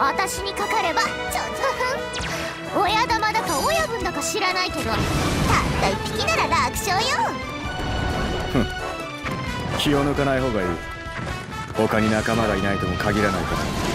私にかかればちょっと親玉だか親分だか知らないけどたった一匹なら楽勝よ。気を抜かない方がいい。他に仲間がいないとも限らないから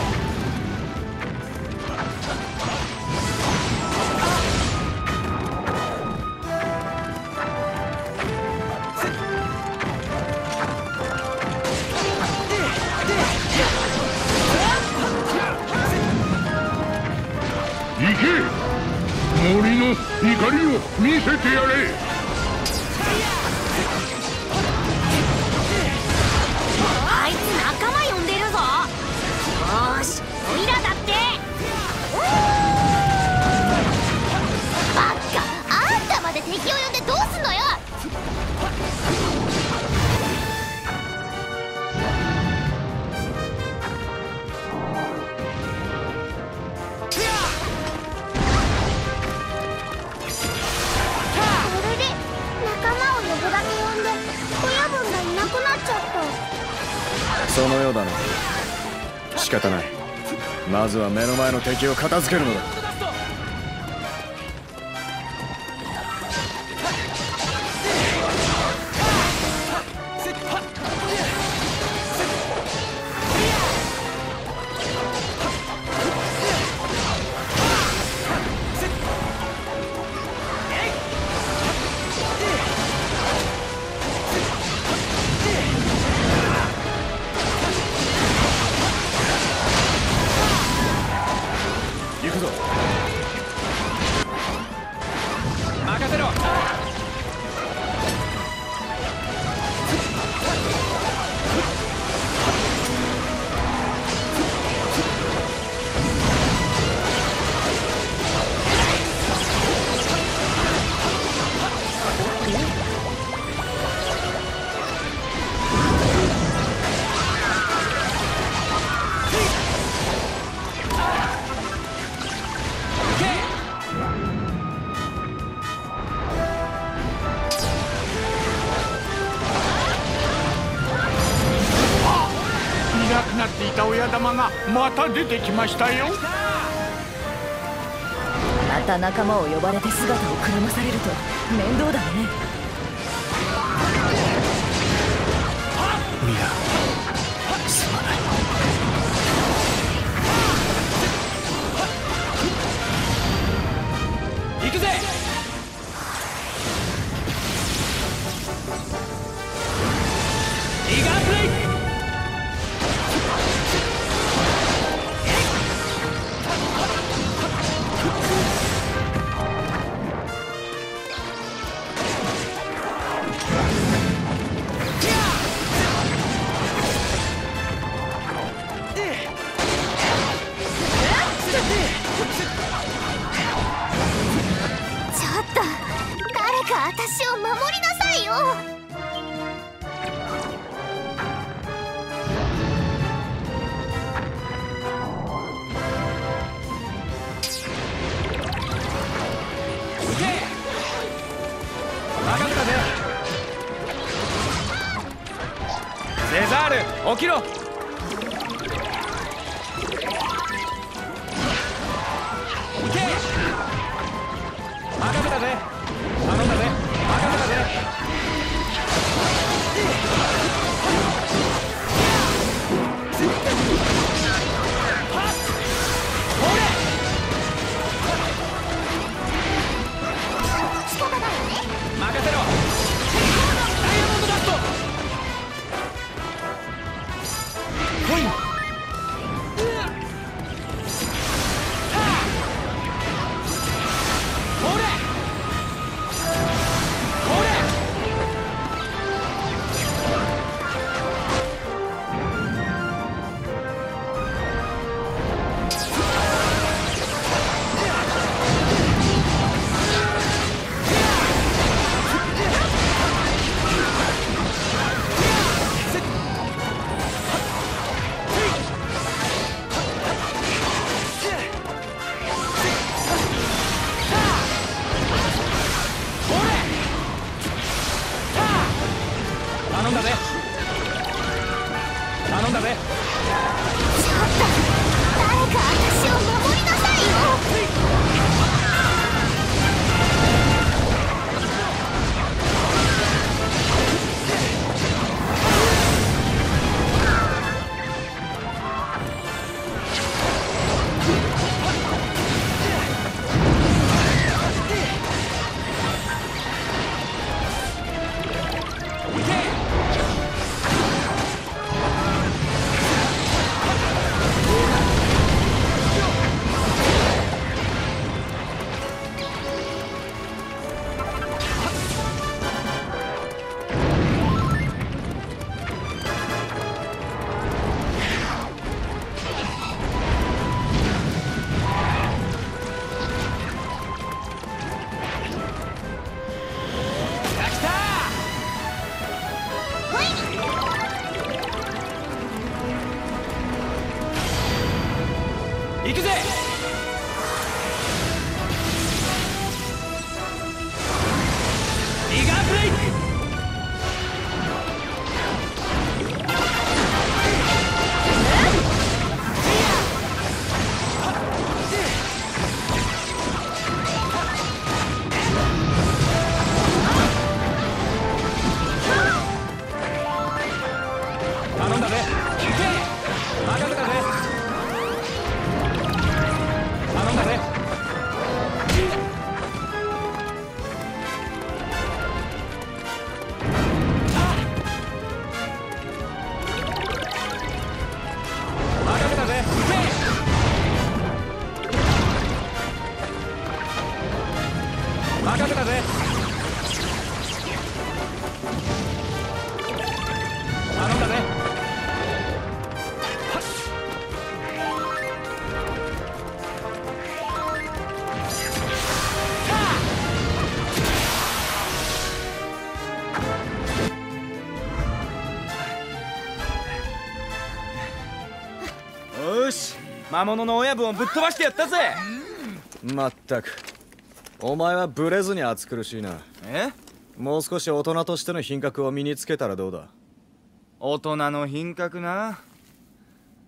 怒りを見せてやれ。そのようだな。仕方ない。まずは目の前の敵を片付けるのだ。親玉がまた出てきましたよ。また仲間を呼ばれて姿をくらまされると面倒だね。ミラすまない。行くぜ私を守りなさいよ。セザール起きろ。リガープレイ魔物の親分をぶっ飛ばしてやったぜ。まったく。お前はブレずに暑苦しいな。え？もう少し大人としての品格を身につけたらどうだ？大人の品格な。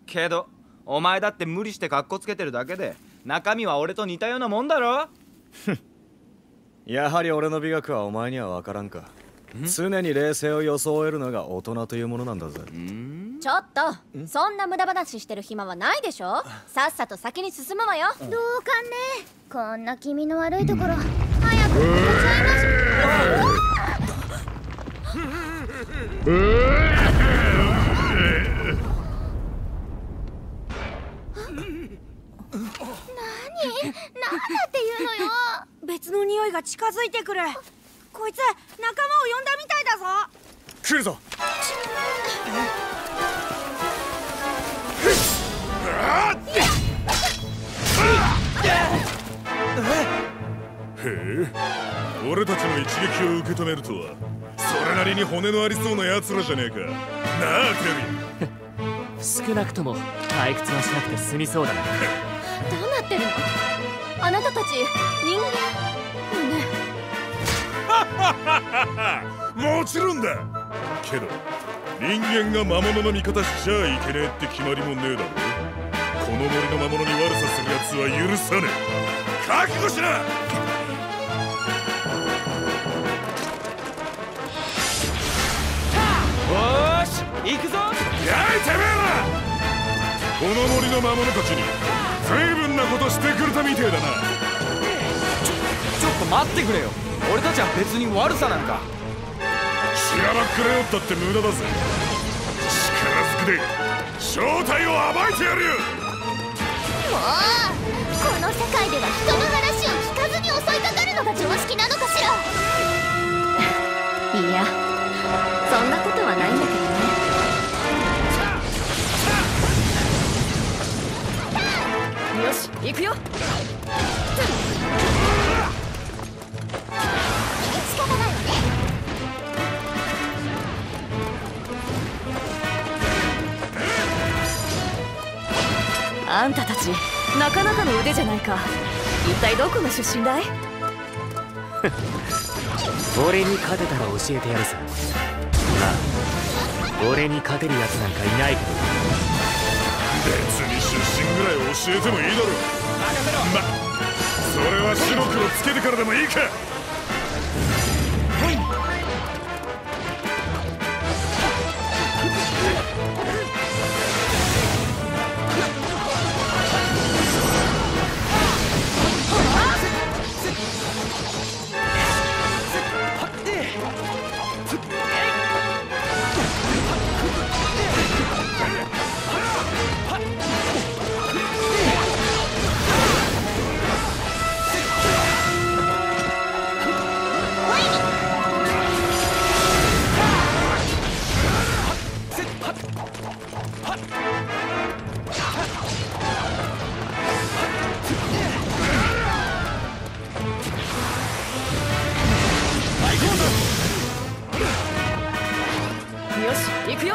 けどお前だって無理してカッコつけてるだけで中身は俺と似たようなもんだろ？やはり俺の美学はお前には分からんか。常に冷静を装えるのが大人というものなんだぜちょっと。そんな無駄話してる暇はないでしょ。さっさと先に進むわよ。同感ね。こんな気味の悪いところ。早く。抜けちゃいます何なんだっていうのよ。別の匂いが近づいてくる。こいつ仲間を呼んだみたいだぞ。来るぞ俺たちの一撃を受け止めるとは。それなりに骨のありそうな奴らじゃねえか。なあテリー。少なくとも退屈はしなくて済みそうだな。どうなってるの？あなたたち人間？よねもちろんだ。けど人間が魔物の味方しちゃいけねえって決まりもねえだろこの森の魔物に悪さする奴は許さねえ。覚悟しなおーし行くぞ!やいてめえら!この森の魔物たちに随分なことしてくれたみてえだな。ちょっと待ってくれよ。俺たちは別に悪さなんか。しらばっくれよったって無駄だぜ。力ずくで正体を暴いてやるよ。もうこの世界では人の話を聞かずに襲いかかるのが常識なのかしら。いやそんなことはないんだけどね。よし行くよあんたたちなかなかの腕じゃないか。一体どこの出身だい？俺に勝てたら教えてやるさ。まあ俺に勝てるやつなんかいないけど。別に出身ぐらい教えてもいいだろまそれは白黒つけてからでもいいか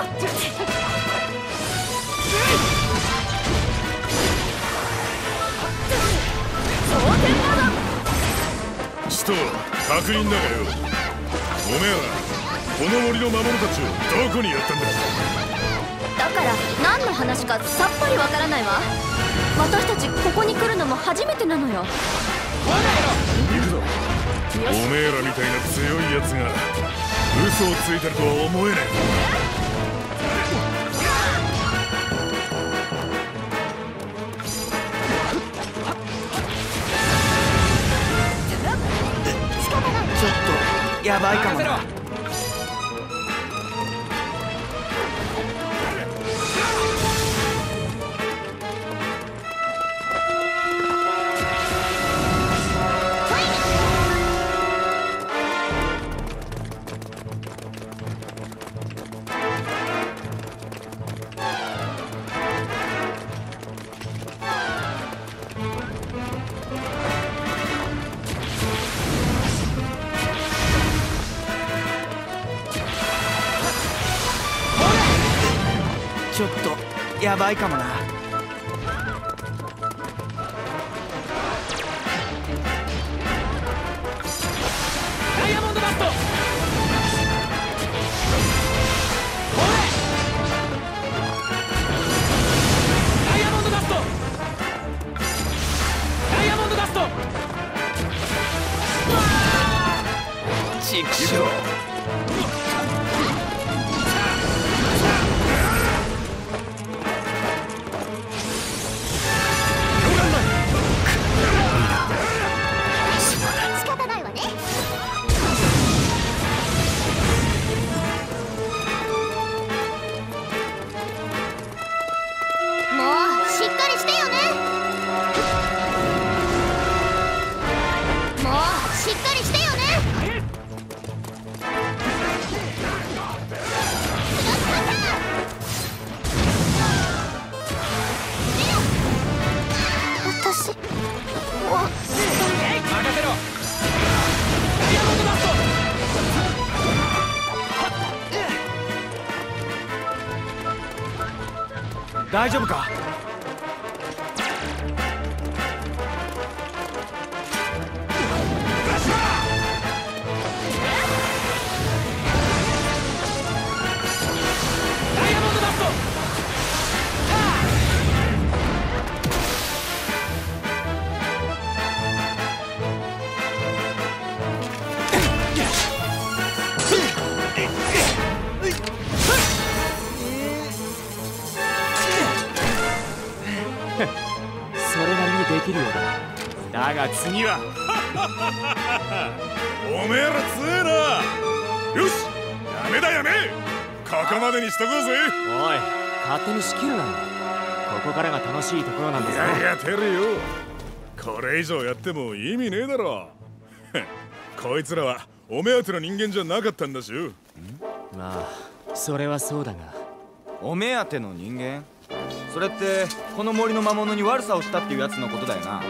し行くよ使徒確認だがよ。おめえらこの森の魔物たちをどこにやったんだ？だから何の話かさっぱりわからないわ。私たちここに来るのも初めてなのよ。行くぞ。おめえらみたいな強いやつが嘘をついてるとは思えねやばいかもやばいかもな。ダイヤモンドト。ダイヤモンドダスト。ダイヤモンドダスト。大丈夫か？が次は。おめえら強えな。よしやめだやめ。ここまでにしとこうぜ。おい勝手に仕切るなよ。ここからが楽しいところなんだぞいやいやてるよ。これ以上やっても意味ねえだろ。こいつらはお目当ての人間じゃなかったんだしよ。まあそれはそうだが。お目当ての人間？それってこの森の魔物に悪さをしたっていうやつのことだよな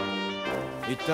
一体